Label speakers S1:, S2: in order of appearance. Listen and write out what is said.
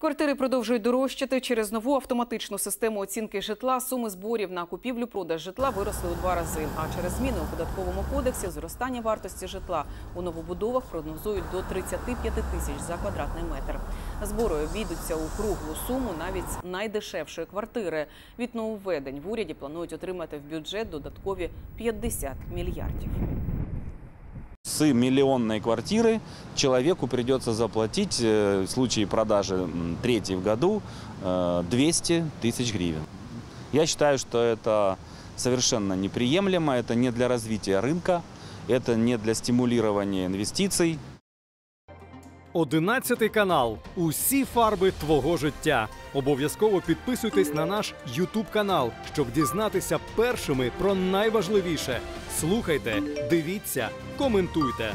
S1: Квартири продовжують дорожчати через нову автоматичну систему оцінки житла. Суми зборів на купівлю-продаж житла виросли у два рази. А через зміни у податковому кодексі зростання вартості житла у новобудовах прогнозують до 35 тисяч за квадратний метр. Збори обійдуться у круглу суму навіть найдешевшої квартири. Від нововведень в уряді планують отримати в бюджет додаткові 50 мільярдів.
S2: С миллионной квартиры человеку придется заплатить э, в случае продажи м, третьей в году э, 200 тысяч гривен. Я считаю, что это совершенно неприемлемо, это не для развития рынка, это не для стимулирования инвестиций.
S3: Одинадцятий канал. Усі фарби твого життя. Обов'язково підписуйтесь на наш Ютуб канал, щоб дізнатися першими про найважливіше. Слухайте, дивіться, коментуйте.